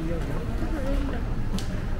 Tudo bem,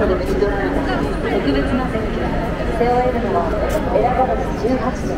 まで別室特別な席。背負えるのは選ばれし18歳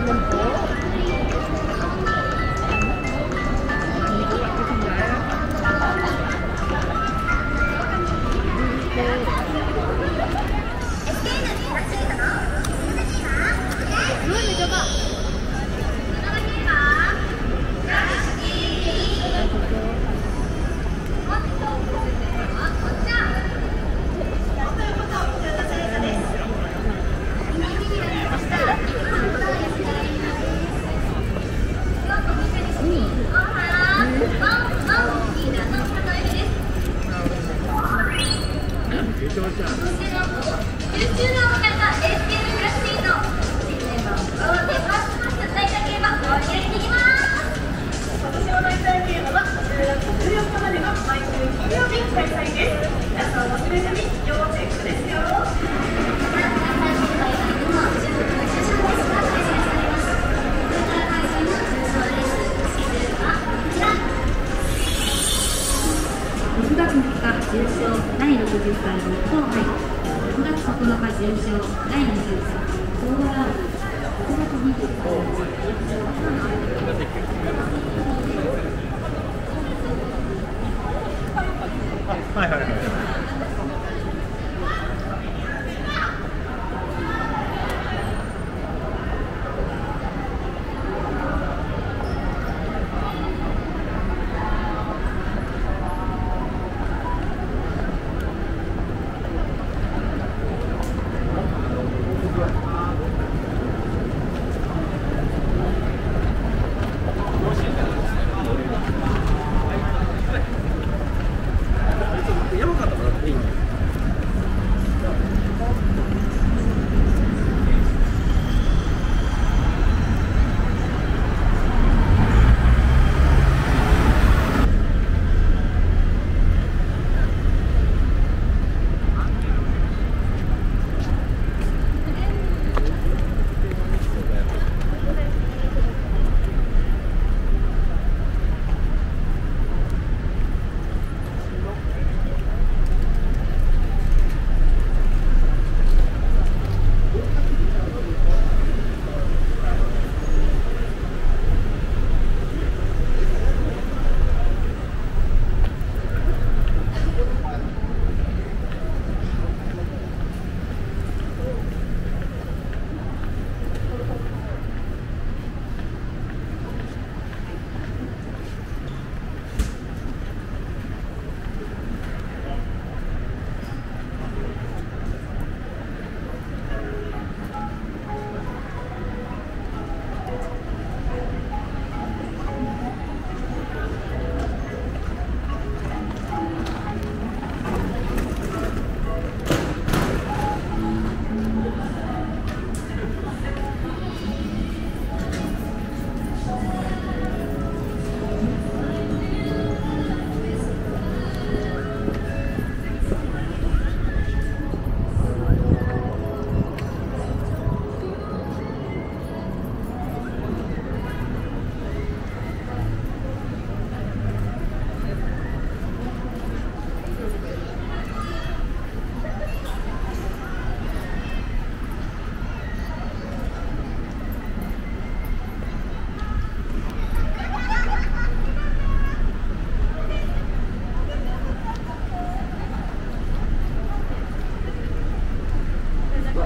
Ele não.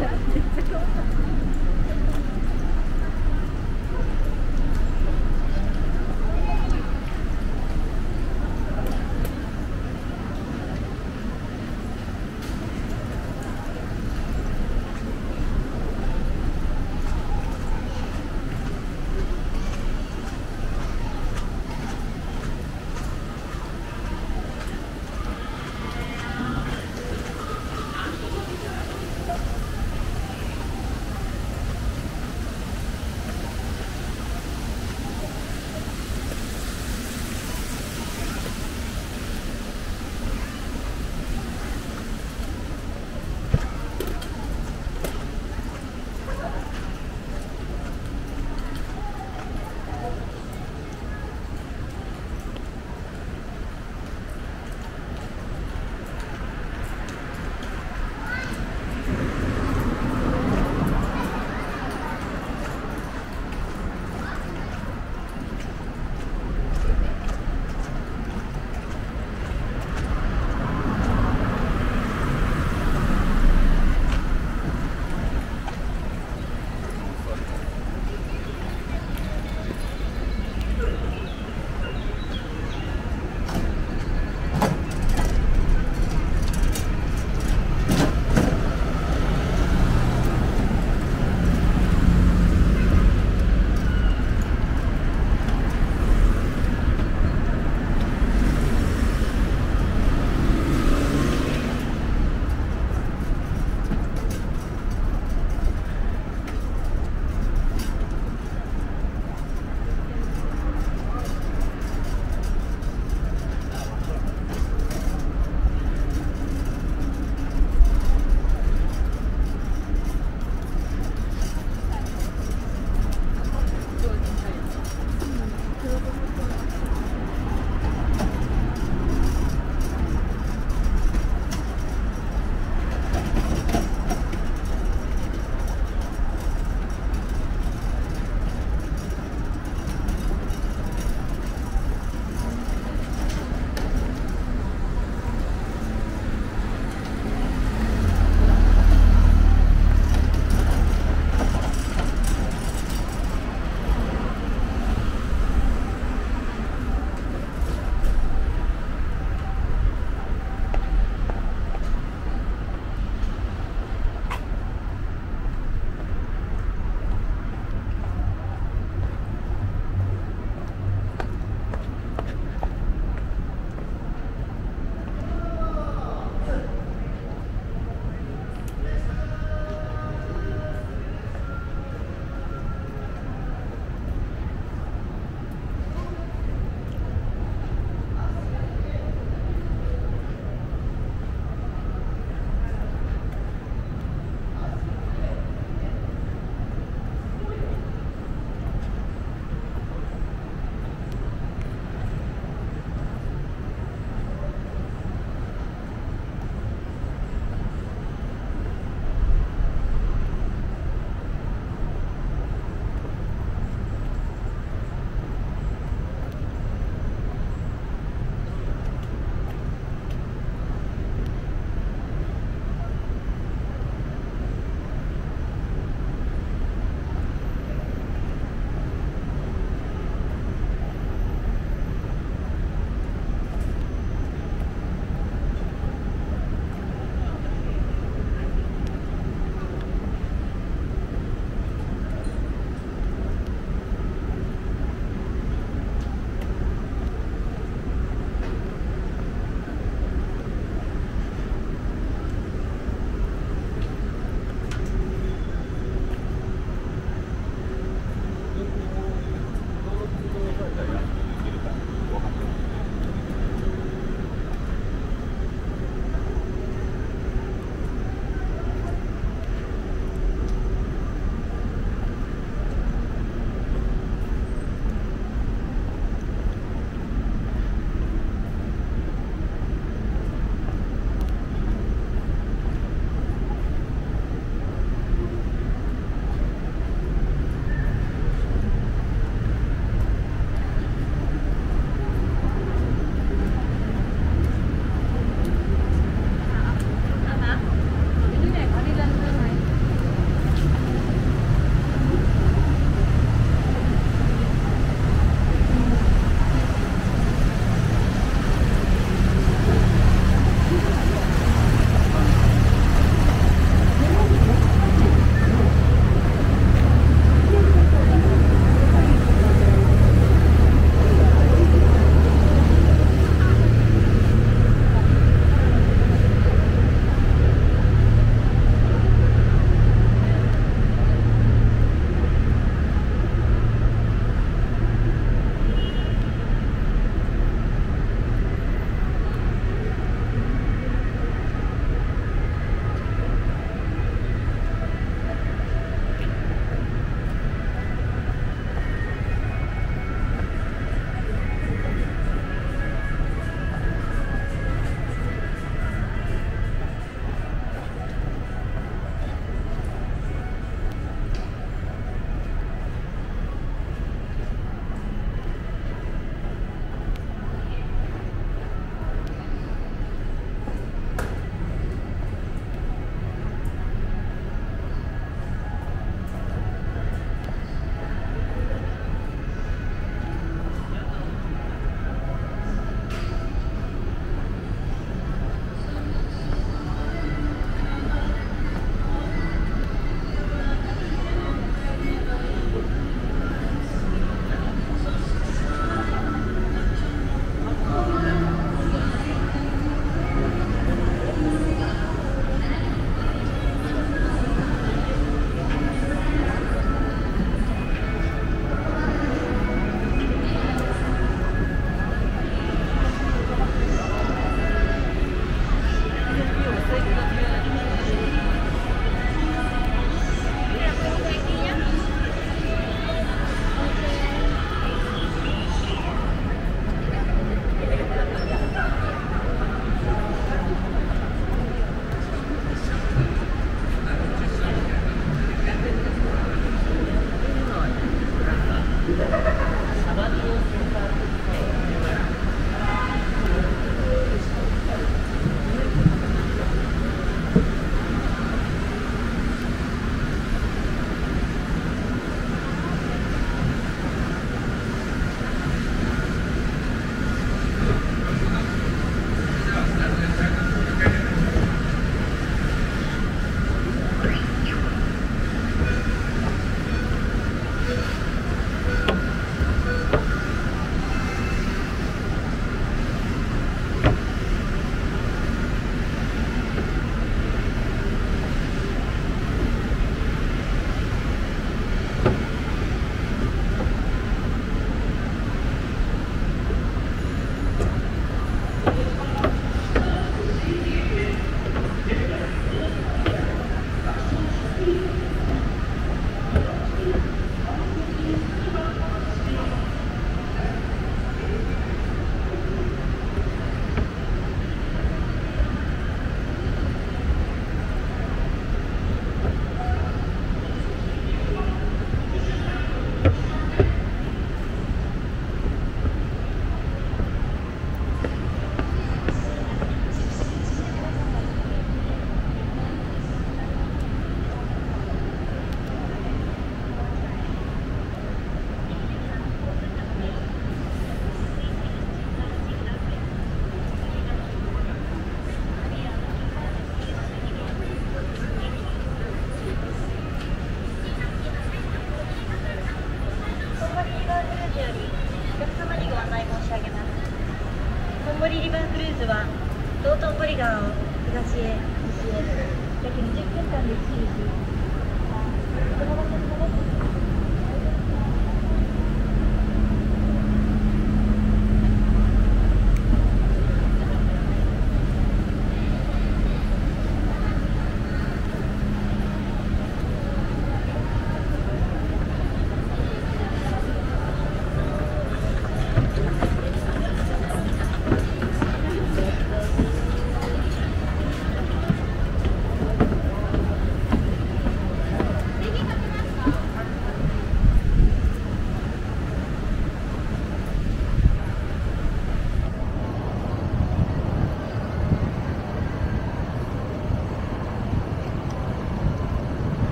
違う。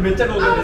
めっちゃ老眼で